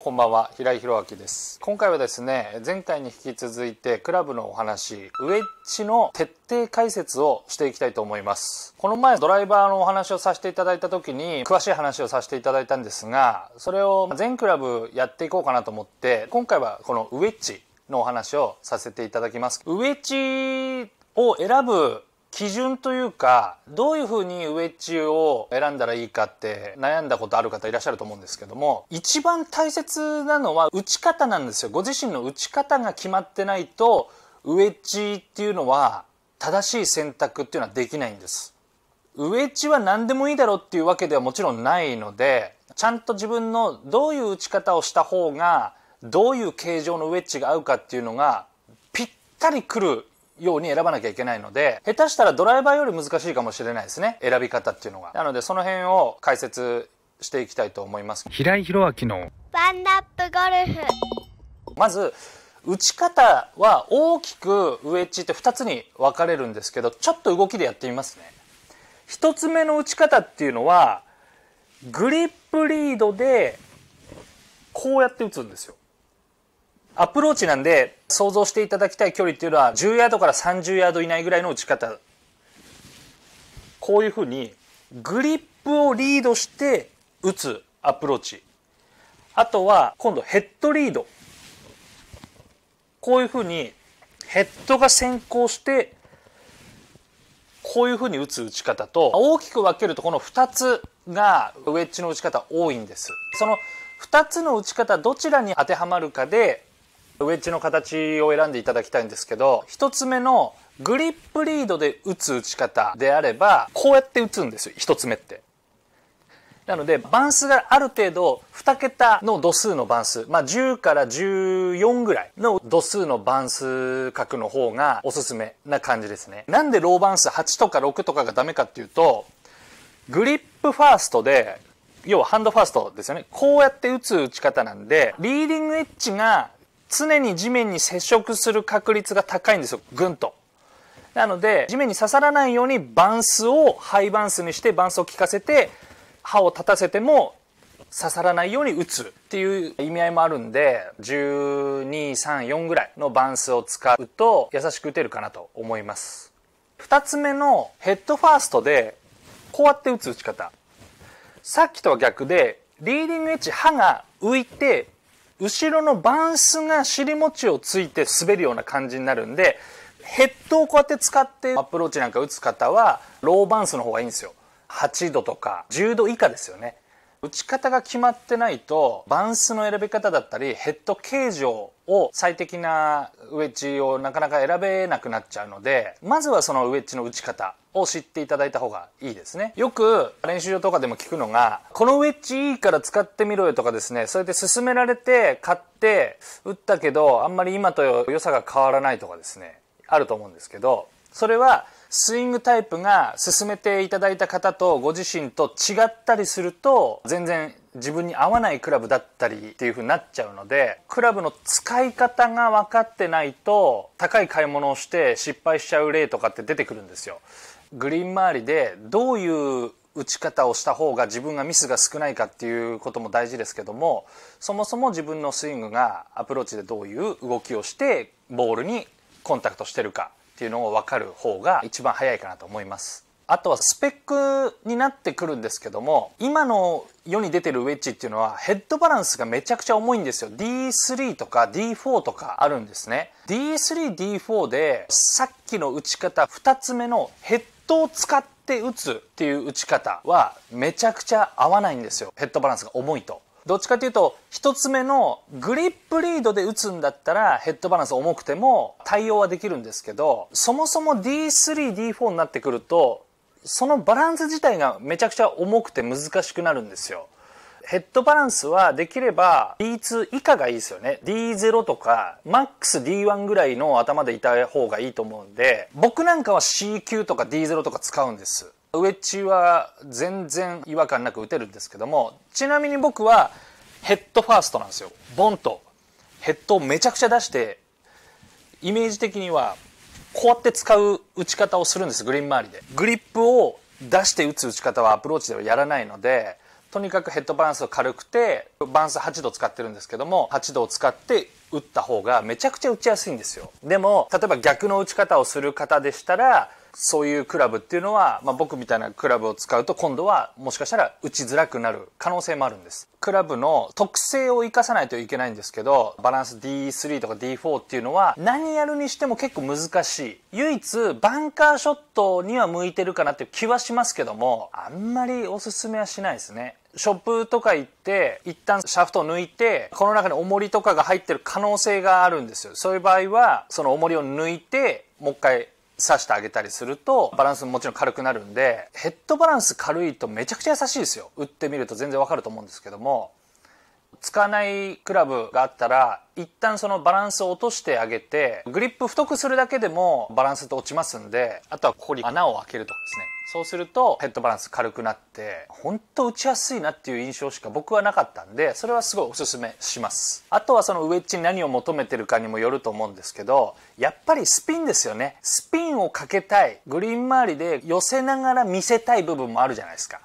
こんばんは平井宏明です。今回はですね前回に引き続いてクラブのお話ウェッジの徹底解説をしていきたいと思います。この前ドライバーのお話をさせていただいた時に詳しい話をさせていただいたんですがそれを全クラブやっていこうかなと思って今回はこのウェッジのお話をさせていただきます。ウェッジを選ぶ基準というかどういうふうにウェッジを選んだらいいかって悩んだことある方いらっしゃると思うんですけども一番大切なのは打ち方なんですよ。ご自身の打ち方が決まってないとウェッジっていうのは正しい選択っていうのはできないんです。ウェッジは何でもいいだろうっていうわけではもちろんないのでちゃんと自分のどういう打ち方をした方がどういう形状のウェッジが合うかっていうのがぴったりくるように選ばなきゃいけないので、下手したらドライバーより難しいかもしれないですね。選び方っていうのが。なので、その辺を解説していきたいと思います。平井宏明のワンダップゴルフまず、打ち方は大きくウェッジって2つに分かれるんですけど、ちょっと動きでやってみますね。1つ目の打ち方っていうのは、グリップリードで、こうやって打つんですよ。アプローチなんで想像していただきたい距離っていうのは10ヤードから30ヤード以内ぐらいの打ち方。こういうふうにグリップをリードして打つアプローチ。あとは今度ヘッドリード。こういうふうにヘッドが先行してこういうふうに打つ打ち方と大きく分けるとこの2つがウェッジの打ち方多いんです。その2つの打ち方どちらに当てはまるかでウェッジの形を選んでいただきたいんですけど一つ目のグリップリードで打つ打ち方であればこうやって打つんですよ一つ目って。なのでバンスがある程度2桁の度数のバンス、まあ、10から14ぐらいの度数のバンス角の方がおすすめな感じですね。なんでローバンス8とか6とかがダメかっていうとグリップファーストで要はハンドファーストですよね。こうやって打つ打ち方なんでリーディングエッジが常に地面に接触する確率が高いんですよぐんと。なので地面に刺さらないようにバンスをハイバンスにしてバンスを効かせて刃を立たせても刺さらないように打つっていう意味合いもあるんで1234ぐらいのバンスを使うと優しく打てるかなと思います2つ目のヘッドファーストでこうやって打つ打ち方さっきとは逆でリーディングエッジ刃が浮いて後ろのバンスが尻餅をついて滑るような感じになるんでヘッドをこうやって使ってアプローチなんか打つ方はローバンスの方がいいんですよ。8度とか10度以下ですよね。打ち方が決まってないとバンスの選び方だったりヘッド形状を最適なウェッジをなかなか選べなくなっちゃうのでまずはそのウェッジの打ち方を知っていただいた方がいいですね。よく練習場とかでも聞くのがこのウェッジいいから使ってみろよとかですねそうやって勧められて買って打ったけどあんまり今と良さが変わらないとかですねあると思うんですけどそれはスイングタイプが進めていただいた方とご自身と違ったりすると全然自分に合わないクラブだったりっていう風になっちゃうのでクラブの使い方が分かってないと高い買い物をして失敗しちゃう例とかって出てくるんですよ。グリーン周りでどういう打ち方をした方が自分がミスが少ないかっていうことも大事ですけどもそもそも自分のスイングがアプローチでどういう動きをしてボールにコンタクトしてるかっていうのを分かる方が一番早いかなと思います。あとはスペックになってくるんですけども今の世に出てるウェッジっていうのはヘッドバランスがめちゃくちゃ重いんですよ。D3 とか D4 とかあるんですね。D3D4 でさっきの打ち方2つ目のヘッドを使って打つっていう打ち方はめちゃくちゃ合わないんですよ。ヘッドバランスが重いと。どっちかというと1つ目のグリップリードで打つんだったらヘッドバランス重くても対応はできるんですけどそもそも D3D4 になってくるとそのバランス自体がめちゃくちゃ重くて難しくなるんですよ。ヘッドバランスはできれば D2 以下がいいですよね。D0 とかマックス D1 ぐらいの頭でいた方がいいと思うんで僕なんかは C 級とか D0 とか使うんです。ウェッジは全然違和感なく打てるんですけどもちなみに僕はヘッドファーストなんですよ。ボンと。ヘッドをめちゃくちゃ出してイメージ的にはこうやって使う打ち方をするんですグリーン周りで。グリップを出して打つ打ち方はアプローチではやらないのでとにかくヘッドバランスが軽くてバランス8度使ってるんですけども8度を使って打った方がめちゃくちゃ打ちやすいんですよ。でも例えば逆の打ち方をする方でしたらそういうクラブっていうのは、まあ、僕みたいなクラブを使うと今度はもしかしたら打ちづらくなる可能性もあるんです。クラブの特性を生かさないといけないんですけどバランス D3 とか D4 っていうのは何やるにしても結構難しい。唯一バンカーショットには向いてるかなっていう気はしますけどもあんまりおすすめはしないですね。ショップとか行って一旦シャフトを抜いてこの中に重りとかが入ってる可能性があるんですよ。そういう場合はその重りを抜いてもう一回刺してあげたりするとバランスももちろん軽くなるんでヘッドバランス軽いとめちゃくちゃ優しいですよ。打ってみると全然わかると思うんですけども。使わないクラブがあったら一旦そのバランスを落としてあげてグリップ太くするだけでもバランスって落ちますんであとはここに穴を開けるとかですね。そうするとヘッドバランス軽くなって本当打ちやすいなっていう印象しか僕はなかったんでそれはすごいおすすめします。あとはそのウェッジに何を求めてるかにもよると思うんですけどやっぱりスピンですよね。スピンをかけたい。グリーン周りで寄せながら見せたい部分もあるじゃないですか。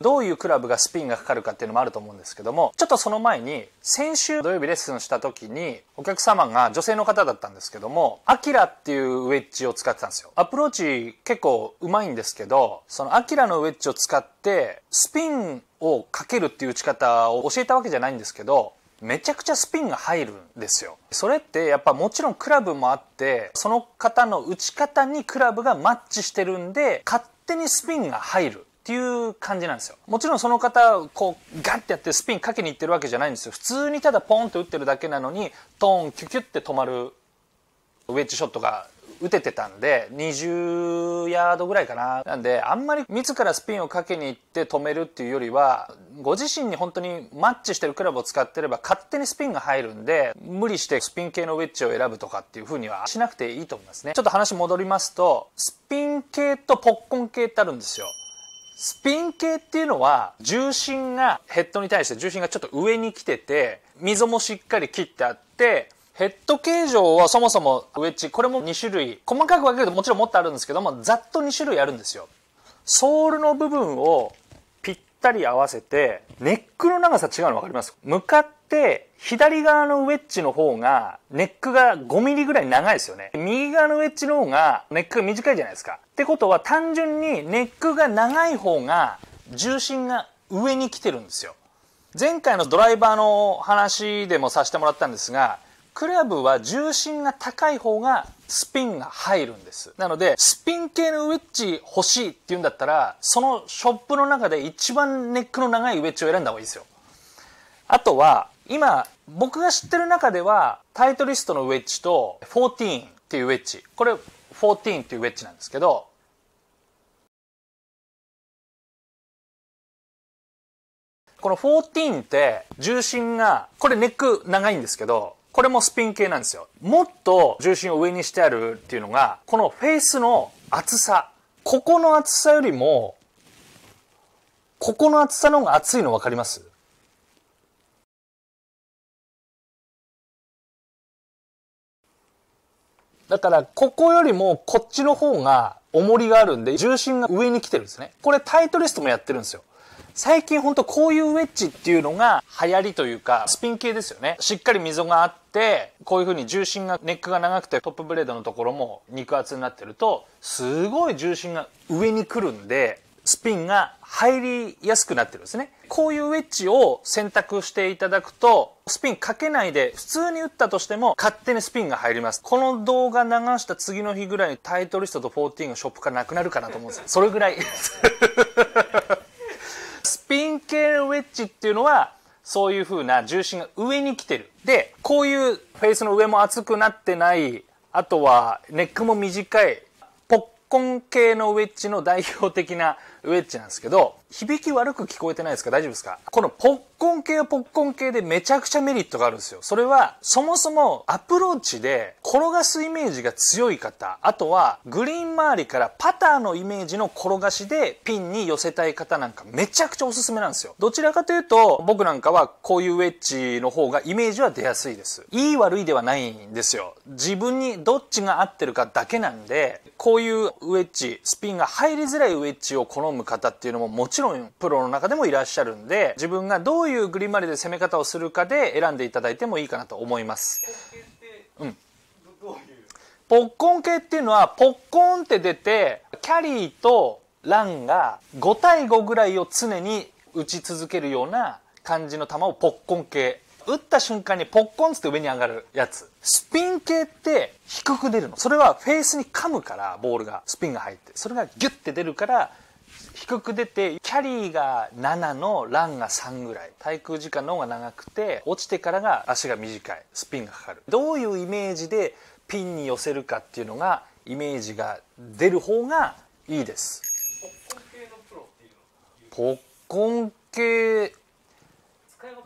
どういうクラブがスピンがかかるかっていうのもあると思うんですけどもちょっとその前に先週土曜日レッスンした時にお客様が女性の方だったんですけどもアキラっていうウェッジを使ってたんですよ。アプローチ結構うまいんですけどそのアキラのウェッジを使ってスピンをかけるっていう打ち方を教えたわけじゃないんですけどめちゃくちゃスピンが入るんですよ。それってやっぱもちろんクラブもあってその方の打ち方にクラブがマッチしてるんで勝手にスピンが入る。っていう感じなんですよ。もちろんその方こうガッてやってスピンかけにいってるわけじゃないんですよ。普通にただポンと打ってるだけなのにトーンキュキュって止まるウェッジショットが打ててたんで20ヤードぐらいかな。なんであんまり自らスピンをかけに行って止めるっていうよりはご自身に本当にマッチしてるクラブを使ってれば勝手にスピンが入るんで無理してスピン系のウェッジを選ぶとかっていう風にはしなくていいと思いますね。ちょっと話戻りますとスピン系とポッコン系ってあるんですよ。スピン系っていうのは重心がヘッドに対して重心がちょっと上に来てて溝もしっかり切ってあってヘッド形状はそもそもウェッジこれも2種類細かく分けるともちろんもっとあるんですけどもざっと2種類あるんですよ。ソールの部分をぴったり合わせてネックの長さ違うの分かります？向かって左側のウェッジの方がネックが5ミリぐらい長いですよね。右側のウェッジの方がネックが短いじゃないですか。ってことは単純にネックが長い方が重心が上に来てるんですよ。前回のドライバーの話でもさせてもらったんですがクラブは重心が高い方がスピンが入るんです。なのでスピン系のウェッジ欲しいっていうんだったらそのショップの中で一番ネックの長いウェッジを選んだ方がいいですよ。あとは今僕が知ってる中ではタイトリストのウェッジと14っていうウェッジこれ14っていうウェッジなんですけどこの14って重心がこれネック長いんですけどこれもスピン系なんですよ。もっと重心を上にしてあるっていうのが、このフェイスの厚さ。ここの厚さよりも、ここの厚さの方が厚いの分かります？だから、ここよりもこっちの方が重りがあるんで、重心が上に来てるんですね。これタイトリストもやってるんですよ。最近ほんとこういうウェッジっていうのが流行りというか、スピン系ですよね。しっかり溝があって、こういう風に重心が、ネックが長くてトップブレードのところも肉厚になってると、すごい重心が上に来るんで、スピンが入りやすくなってるんですね。こういうウェッジを選択していただくと、スピンかけないで普通に打ったとしても勝手にスピンが入ります。この動画流した次の日ぐらいにタイトリストと14がショップからなくなるかなと思うんですよ。それぐらい。スピン系のウェッジっていうのは、そういう風な重心が上に来てる。で、こういうフェイスの上も厚くなってない、あとはネックも短い、根系のウェッジの代表的なウェッジなんですけど、響き悪く聞こえてないですか？大丈夫ですか？このポッコン系はポッコン系でめちゃくちゃメリットがあるんですよ。それは、そもそもアプローチで転がすイメージが強い方、あとはグリーン周りからパターのイメージの転がしでピンに寄せたい方なんかめちゃくちゃおすすめなんですよ。どちらかというと、僕なんかはこういうウェッジの方がイメージは出やすいです。いい悪いではないんですよ。自分にどっちが合ってるかだけなんで、こういうウェッジ、スピンが入りづらいウェッジを好む方っていうのももちちろんプロの中でもいらっしゃるんで自分がどういうグリーン周りで攻め方をするかで選んでいただいてもいいかなと思います。うん。ポッコン系っていうのはポッコンって出てキャリーとランが5対5ぐらいを常に打ち続けるような感じの球をポッコン系。打った瞬間にポッコンつって上に上がるやつ。スピン系って低く出るの。それはフェースに噛むからボールが。スピンが入って。それがギュッて出るから低く出てキャリーが7のランが3ぐらい。滞空時間の方が長くて落ちてからが足が短い。スピンがかかる。どういうイメージでピンに寄せるかっていうのがイメージが出る方がいいです。ポッコン系。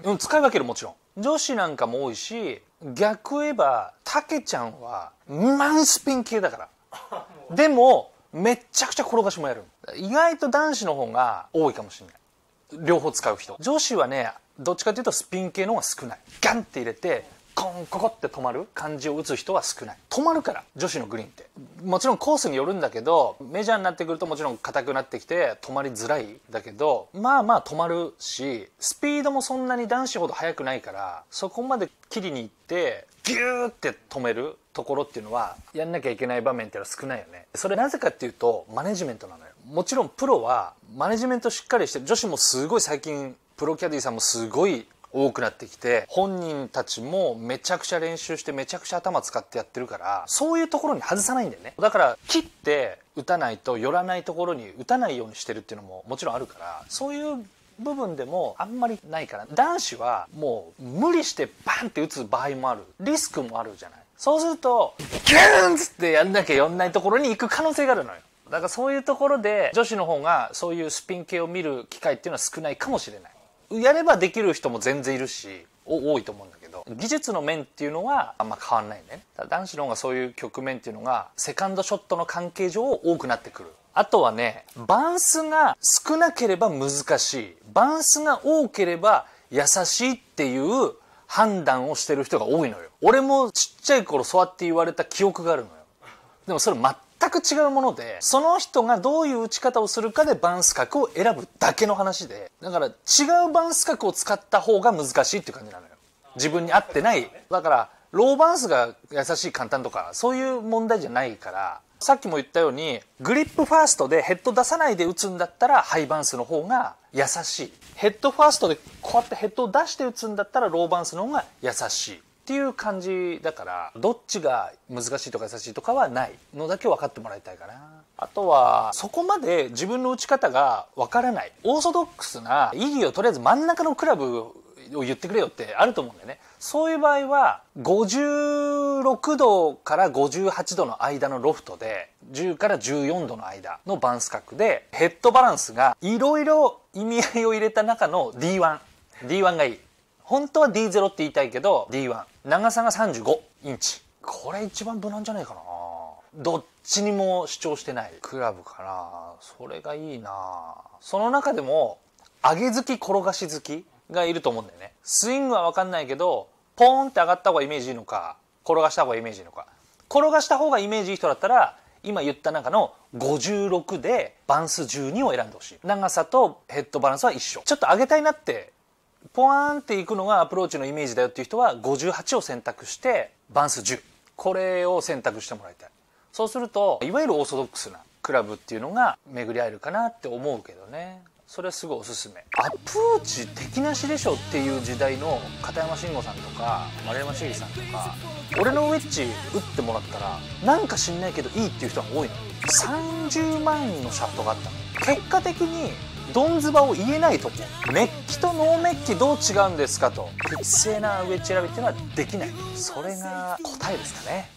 うん使い分けるもちろん。女子なんかも多いし逆言えばたけちゃんはマンスピン系だから。でもめっちゃくちゃ転がしもやる。意外と男子の方が多いかもしれない。両方使う人。女子はねどっちかというとスピン系の方が少ない。ガンって入れてコンココって止まる感じを打つ人は少ない。止まるから女子のグリーンって。もちろんコースによるんだけどメジャーになってくるともちろん硬くなってきて止まりづらいだけどまあまあ止まるしスピードもそんなに男子ほど速くないからそこまで切りに行ってギューって止めるところっていうのはやんなきゃいけない場面っていうのは少ないよね。それなぜかっていうとマネジメントなのよ。もちろんプロはマネジメントしっかりしてる女子もすごい最近プロキャディーさんもすごい多くなってきて本人たちもめちゃくちゃ練習してめちゃくちゃ頭使ってやってるからそういうところに外さないんだよね。だから切って打たないと寄らないところに打たないようにしてるっていうのももちろんあるからそういう部分でもあんまりないから男子はもう無理してバンって打つ場合もある。リスクもあるじゃない。そうするとギューンっつってやんなきゃ寄んないところに行く可能性があるのよ。だからそういうところで女子の方がそういうスピン系を見る機会っていうのは少ないかもしれない。やればできる人も全然いるし多いと思うんだけど。技術の面っていうのはあんま変わんないね。男子の方がそういう局面っていうのがセカンドショットの関係上多くなってくる。あとはねバンスが少なければ難しい。バンスが多ければ優しいっていう判断をしてる人が多いのよ。俺もちっちゃい頃そうやって言われた記憶があるのよ。でもそれく違うものでその人がどういう打ち方をするかでバンス角を選ぶだけの話でだから違うバンス角を使った方が難しいっていう感じなのよ。自分に合ってない。だからローバンスが優しい簡単とかそういう問題じゃないからさっきも言ったようにグリップファーストでヘッド出さないで打つんだったらハイバンスの方が優しい。ヘッドファーストでこうやってヘッドを出して打つんだったらローバンスの方が優しい。っていう感じだからどっちが難しいとか優しいとかはない。のだけ分かってもらいたいかな。あとはそこまで自分の打ち方が分からない。オーソドックスな意義をとりあえず真ん中のクラブを言ってくれよってあると思うんだよね。そういう場合は56度から58度の間のロフトで10から14度の間のバンス角でヘッドバランスがいろいろ意味合いを入れた中の D1D1 D1 がいい。本当は D0 って言いたいけど D1 長さが35インチ。これ一番無難じゃないかな。どっちにも主張してない。クラブかな。それがいいな。その中でも上げ好き転がし好きがいると思うんだよね。スイングは分かんないけどポーンって上がった方がイメージいいのか転がした方がイメージいいのか。転がした方がイメージいい人だったら今言った中の56でバンス12を選んでほしい。長さとヘッドバランスは一緒。ちょっと上げたいなってポワーンっていくのがアプローチのイメージだよっていう人は58を選択してバンス10これを選択してもらいたい。そうするといわゆるオーソドックスなクラブっていうのが巡り合えるかなって思うけどね。それはすごいおすすめ。アプローチ敵なしでしょっていう時代の片山慎吾さんとか丸山茂樹さんとか俺のウェッジ打ってもらったらなんか知んないけどいいっていう人が多いの。30万のシャフトがあったの。結果的にドンズバを言えないとこ。メッキとノーメッキどう違うんですかと。適正な上調べっていうのはできない。それが答えですかね。